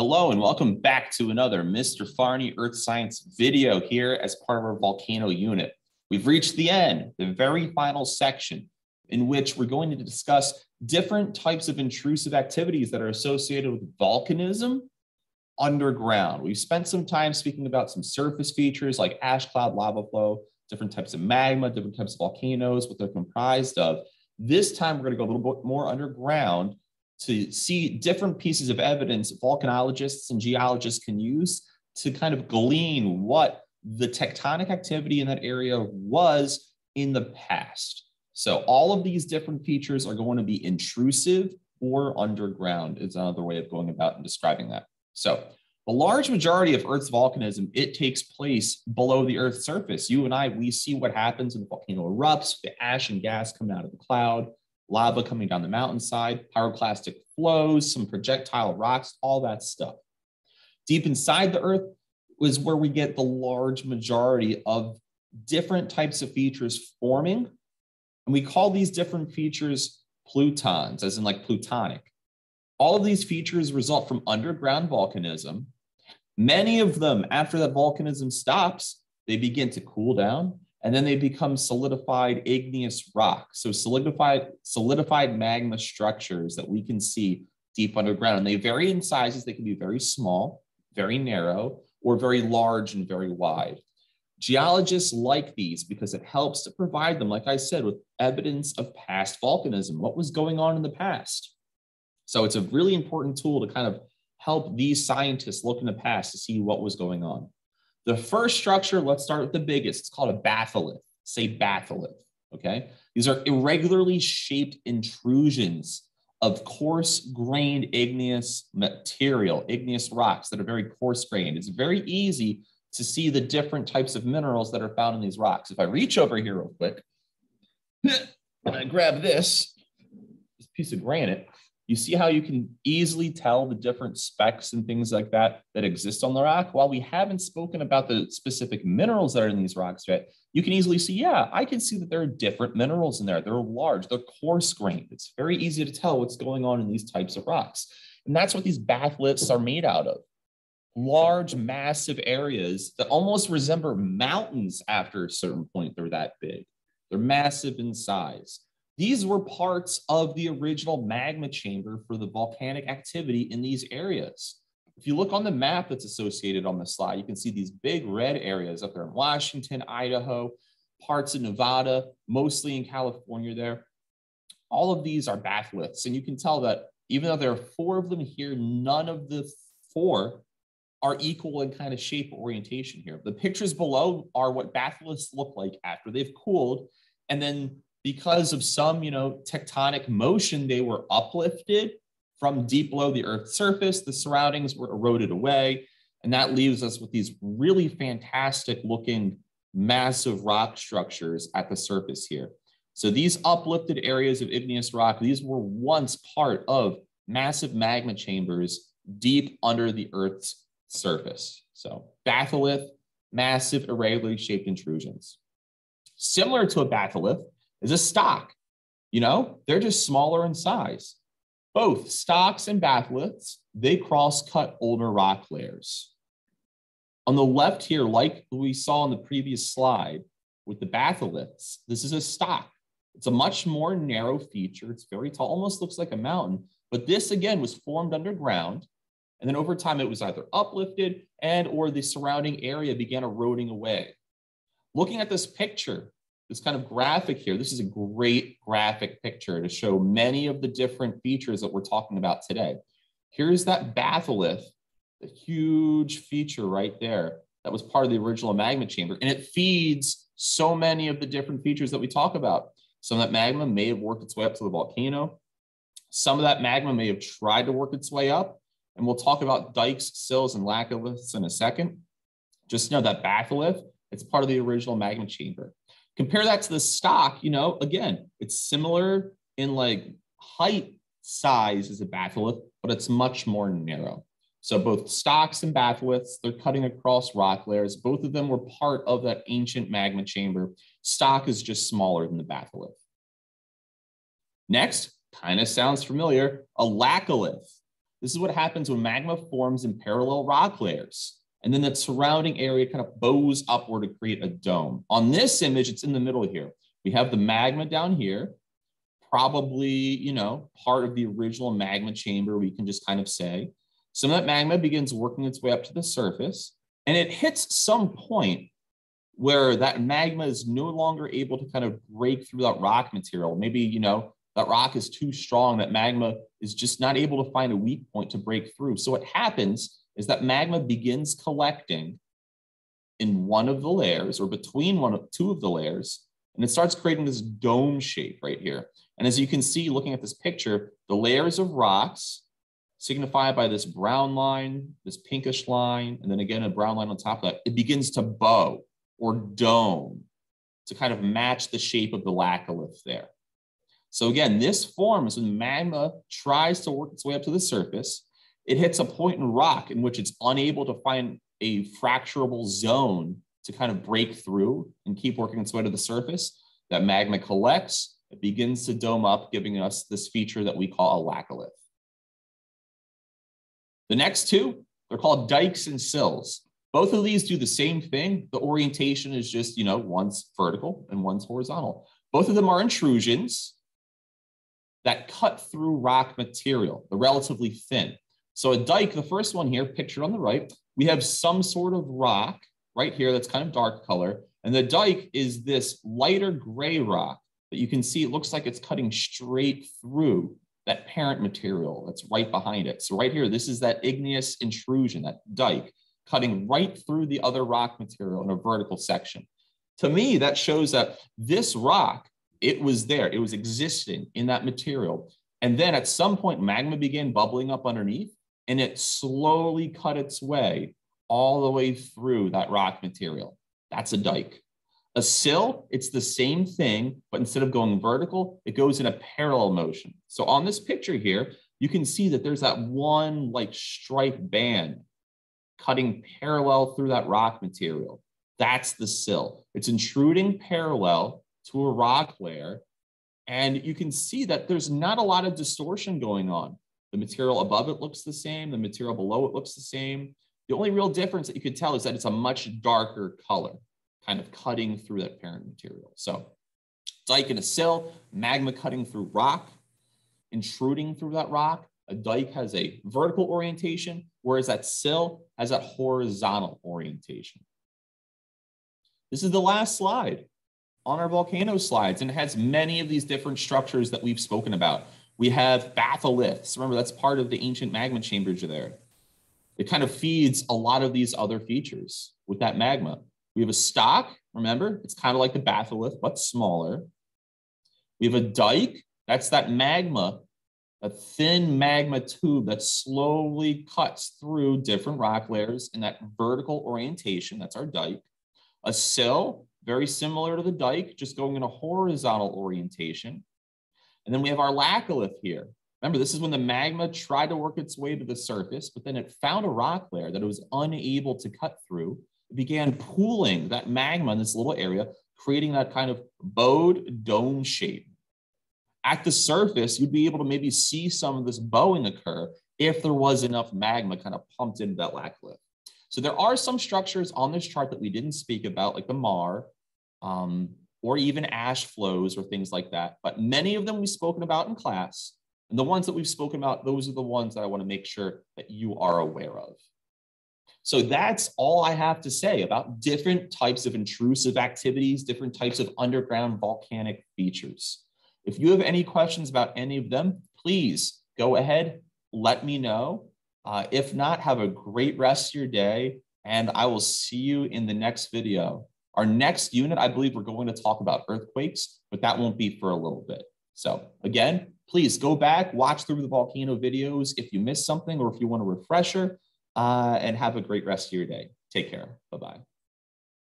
Hello and welcome back to another Mr. Farney Earth Science video here as part of our volcano unit. We've reached the end, the very final section in which we're going to discuss different types of intrusive activities that are associated with volcanism underground. We've spent some time speaking about some surface features like ash cloud, lava flow, different types of magma, different types of volcanoes, what they're comprised of. This time we're going to go a little bit more underground to see different pieces of evidence volcanologists and geologists can use to kind of glean what the tectonic activity in that area was in the past. So all of these different features are going to be intrusive or underground is another way of going about and describing that. So the large majority of Earth's volcanism, it takes place below the Earth's surface. You and I, we see what happens when the volcano erupts, the ash and gas come out of the cloud lava coming down the mountainside, pyroclastic flows, some projectile rocks, all that stuff. Deep inside the earth was where we get the large majority of different types of features forming. And we call these different features plutons, as in like plutonic. All of these features result from underground volcanism. Many of them, after that volcanism stops, they begin to cool down and then they become solidified igneous rock. So solidified, solidified magma structures that we can see deep underground. And they vary in sizes. They can be very small, very narrow, or very large and very wide. Geologists like these because it helps to provide them, like I said, with evidence of past volcanism, what was going on in the past. So it's a really important tool to kind of help these scientists look in the past to see what was going on. The first structure, let's start with the biggest. It's called a batholith. Say batholith. Okay. These are irregularly shaped intrusions of coarse grained igneous material, igneous rocks that are very coarse grained. It's very easy to see the different types of minerals that are found in these rocks. If I reach over here real quick and I grab this, this piece of granite, you see how you can easily tell the different specks and things like that that exist on the rock. While we haven't spoken about the specific minerals that are in these rocks yet, you can easily see, yeah, I can see that there are different minerals in there. They're large, they're coarse grained. It's very easy to tell what's going on in these types of rocks. And that's what these batholiths are made out of. Large, massive areas that almost resemble mountains after a certain point. They're that big. They're massive in size. These were parts of the original magma chamber for the volcanic activity in these areas. If you look on the map that's associated on the slide, you can see these big red areas up there in Washington, Idaho, parts of Nevada, mostly in California there. All of these are batholiths. And you can tell that even though there are four of them here, none of the four are equal in kind of shape orientation here. The pictures below are what batholiths look like after they've cooled. And then because of some, you know, tectonic motion, they were uplifted from deep below the Earth's surface. The surroundings were eroded away. And that leaves us with these really fantastic looking massive rock structures at the surface here. So these uplifted areas of igneous rock, these were once part of massive magma chambers deep under the Earth's surface. So batholith, massive irregularly shaped intrusions. Similar to a batholith, is a stock. You know, they're just smaller in size. Both stocks and batholiths, they cross-cut older rock layers. On the left here, like we saw in the previous slide with the batholiths, this is a stock. It's a much more narrow feature. It's very tall, almost looks like a mountain. But this, again, was formed underground. And then over time, it was either uplifted and or the surrounding area began eroding away. Looking at this picture, this kind of graphic here, this is a great graphic picture to show many of the different features that we're talking about today. Here's that batholith, the huge feature right there that was part of the original magma chamber, and it feeds so many of the different features that we talk about. Some of that magma may have worked its way up to the volcano. Some of that magma may have tried to work its way up, and we'll talk about dikes, sills, and laccoliths in a second. Just know that batholith, it's part of the original magma chamber. Compare that to the stock, you know, again, it's similar in like height size as a batholith, but it's much more narrow. So both stocks and batholiths, they're cutting across rock layers. Both of them were part of that ancient magma chamber. Stock is just smaller than the batholith. Next, kind of sounds familiar, a laccolith. This is what happens when magma forms in parallel rock layers. And then the surrounding area kind of bows upward to create a dome. On this image, it's in the middle here. We have the magma down here, probably, you know, part of the original magma chamber, we can just kind of say. Some of that magma begins working its way up to the surface, and it hits some point where that magma is no longer able to kind of break through that rock material. Maybe, you know, that rock is too strong, that magma is just not able to find a weak point to break through. So what happens is that magma begins collecting in one of the layers or between one of two of the layers, and it starts creating this dome shape right here. And as you can see, looking at this picture, the layers of rocks signified by this brown line, this pinkish line, and then again, a brown line on top of that, it begins to bow or dome to kind of match the shape of the laccolith there. So again, this forms when magma tries to work its way up to the surface, it hits a point in rock in which it's unable to find a fracturable zone to kind of break through and keep working its way to the surface. That magma collects, it begins to dome up, giving us this feature that we call a laccolith. The next two, they're called dikes and sills. Both of these do the same thing. The orientation is just, you know, one's vertical and one's horizontal. Both of them are intrusions that cut through rock material. They're relatively thin. So a dike, the first one here, pictured on the right, we have some sort of rock right here that's kind of dark color. And the dike is this lighter gray rock that you can see it looks like it's cutting straight through that parent material that's right behind it. So right here, this is that igneous intrusion, that dike, cutting right through the other rock material in a vertical section. To me, that shows that this rock, it was there, it was existing in that material. And then at some point, magma began bubbling up underneath and it slowly cut its way all the way through that rock material. That's a dike. A sill, it's the same thing, but instead of going vertical, it goes in a parallel motion. So on this picture here, you can see that there's that one like stripe band cutting parallel through that rock material. That's the sill. It's intruding parallel to a rock layer. And you can see that there's not a lot of distortion going on. The material above it looks the same. The material below it looks the same. The only real difference that you could tell is that it's a much darker color, kind of cutting through that parent material. So dike and a sill, magma cutting through rock, intruding through that rock. A dike has a vertical orientation, whereas that sill has that horizontal orientation. This is the last slide on our volcano slides, and it has many of these different structures that we've spoken about. We have batholiths. Remember, that's part of the ancient magma chambers there. It kind of feeds a lot of these other features with that magma. We have a stock, remember, it's kind of like the batholith, but smaller. We have a dike, that's that magma a thin magma tube that slowly cuts through different rock layers in that vertical orientation. That's our dike. A sill, very similar to the dike, just going in a horizontal orientation. And then we have our laccolith here. Remember, this is when the magma tried to work its way to the surface, but then it found a rock layer that it was unable to cut through. It began pooling that magma in this little area, creating that kind of bowed dome shape at the surface, you'd be able to maybe see some of this bowing occur if there was enough magma kind of pumped into that laccolith. So there are some structures on this chart that we didn't speak about, like the maar, um, or even ash flows or things like that. But many of them we've spoken about in class. And the ones that we've spoken about, those are the ones that I want to make sure that you are aware of. So that's all I have to say about different types of intrusive activities, different types of underground volcanic features. If you have any questions about any of them, please go ahead, let me know. Uh, if not, have a great rest of your day, and I will see you in the next video. Our next unit, I believe we're going to talk about earthquakes, but that won't be for a little bit. So again, please go back, watch through the volcano videos if you missed something or if you want a refresher, uh, and have a great rest of your day. Take care. Bye-bye.